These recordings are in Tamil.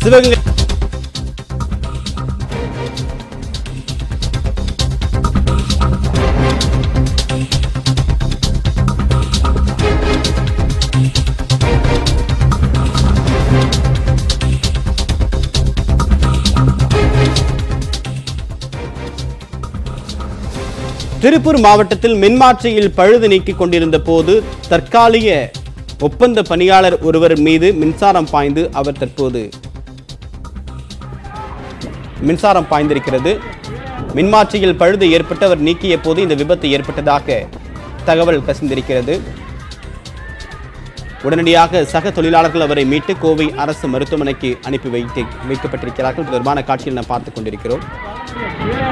சிவகங்கை. திருப்பூர் மாவட்டத்தில் மின்மாற்றியில் பழுது நீக்கிக் கொண்டிருந்த போது தற்காலிக ஒப்பந்த பணியாளர் ஒருவர் மீது மின்சாரம் பாய்ந்து அவர் தற்போது மின்சாரம் பாய்ந்திருக்கிறது. மின்மாற்றியில் பழுது ஏற்பட்டு அவர் நீக்கிய போது இந்த விபத்து ஏற்பட்டதாக தகவல் கசிந்திருக்கிறது. உடனடியாக சக தொழிலாளர்கள் அவரை மீட்டு கோவை அரசு மருத்துவமனைக்கு அனுப்பி வைத்து வைக்கப்பட்டிருக்கிறார்கள். தொடர்பான காட்சியில் நாம் பார்த்துக் கொண்டிருக்கிறோம்.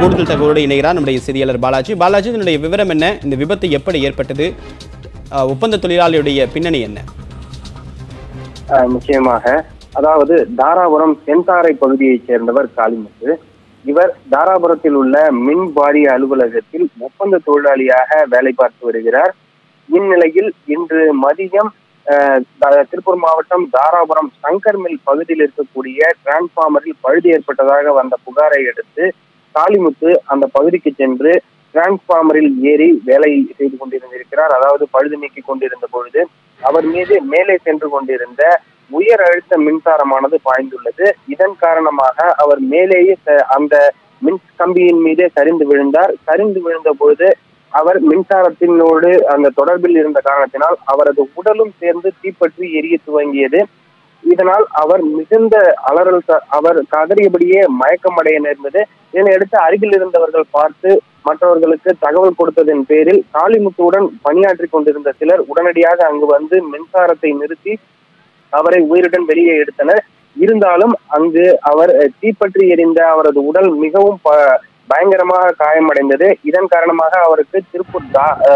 கூடுதல் தகவலோடு இணைகிறார் நம்முடைய செய்தியாளர் பாலாஜி. பாலாஜி இதனுடைய விவரம் என்ன? இந்த விபத்து எப்படி ஏற்பட்டது? ஒப்பந்த தொழிலாளியுடைய பின்னணி என்ன? முக்கியமாக நிச்சயமாக. அதாவது தாராபுரம் தென்தாரை பகுதியைச் சேர்ந்தவர் காளிமுத்து. இவர் தாராபுரத்தில் உள்ள மின் வாரிய அலுவலகத்தில் ஒப்பந்த தொழிலாளியாக வேலை பார்த்து வருகிறார். இந்நிலையில் இன்று மதியம் த- திருப்பூர் மாவட்டம் தாராபுரம் சங்கர் மில் பகுதியில் இருக்கக்கூடிய டிரான்ஸ்பார்மரில் பழுது ஏற்பட்டதாக வந்த புகாரை அடுத்து காளிமுத்து அந்த பகுதிக்கு சென்று டிரான்ஸ்பார்மரில் ஏறி வேலை செய்து கொண்டிருந்திருக்கிறார். அதாவது பழுது நீக்கி கொண்டிருந்த பொழுது அவர் மீது மேலே சென்று கொண்டிருந்த உயர் அழுத்த மின்சாரமானது பாய்ந்துள்ளது. இதன் காரணமாக அவர் மேலேயே அந்த மின் கம்பியின் மீதே சரிந்து விழுந்தார். சரிந்து விழுந்த பொழுது அவர் மின்சாரத்தினோடு அந்த தொடர்பில் இருந்த காரணத்தினால் அவரது உடலும் சேர்ந்து தீப்பற்றி எரிய துவங்கியது. இதனால் அவர் மிகுந்த அலறல் அவர் கதறியபடியே மயக்கமடைய நேர்ந்தது. இதனையடுத்து அருகில் இருந்தவர்கள் பார்த்து மற்றவர்களுக்கு தகவல் கொடுத்ததன் பேரில் காளிமுத்துவுடன் பணியாற்றி கொண்டிருந்த சிலர் உடனடியாக அங்கு வந்து மின்சாரத்தை நிறுத்தி அவரை உயிருடன் வெளியே எடுத்தனர் இருந்தாலும் அங்கு அவர் தீப்பற்றி எரிந்த அவரது உடல் மிகவும் ப- பயங்கரமாக காயமடைந்தது. இதன் காரணமாக அவருக்கு திருப்பூர்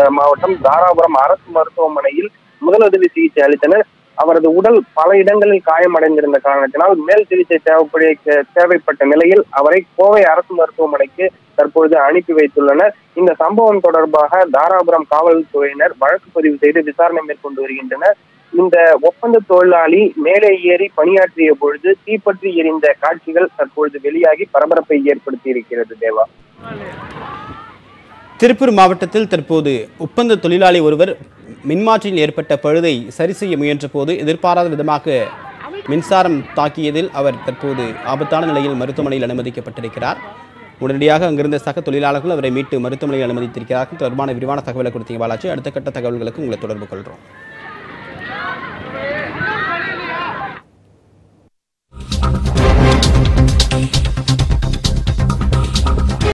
மாவட்டம் தாராபுரம் அரசு மருத்துவமனையில் முதலுதவி சிகிச்சை அளித்தனர். அவரது உடல் பல இடங்களில் காயமடைந்திருந்த காரணத்தினால் மேல் சிகிச்சை தேவைப்படிய தேவைப்பட்ட நிலையில் அவரை கோவை அரசு மருத்துவமனைக்கு தற்பொழுது அனுப்பி வைத்துள்ளனர். இந்த சம்பவம் தொடர்பாக தாராபுரம் காவல்துறையினர் வழக்கு பதிவு செய்து விசாரணை மேற்கொண்டு வருகின்றனர். இந்த ஒப்பந்த தொழிலாளி மேலே ஏறி பணியாற்றிய பொழுது தீப்பற்றி எரிந்த காட்சிகள் தற்பொழுது வெளியாகி பரபரப்பை ஏற்படுத்தி இருக்கிறது தேவா. திருப்பூர் மாவட்டத்தில் தற்போது ஒப்பந்த தொழிலாளி ஒருவர் மின்மாற்றியில் ஏற்பட்ட பழுதை சரி செய்ய முயன்ற போது எதிர்பாராத விதமாக மின்சாரம் தாக்கியதில் அவர் தற்போது ஆபத்தான நிலையில் மருத்துவமனையில் அனுமதிக்கப்பட்டிருக்கிறார். உடனடியாக அங்கிருந்த சக தொழிலாளர்கள் அவரை மீட்டு மருத்துவமனையில் அனுமதித்திருக்கிறார்கள். தொடர்பான விரிவான தகவலை கொடுத்தீங்க பாலாஜி. அடுத்த கட்ட தகவல்களுக்கு உங்களை தொடர்பு கொள்கிறோம்.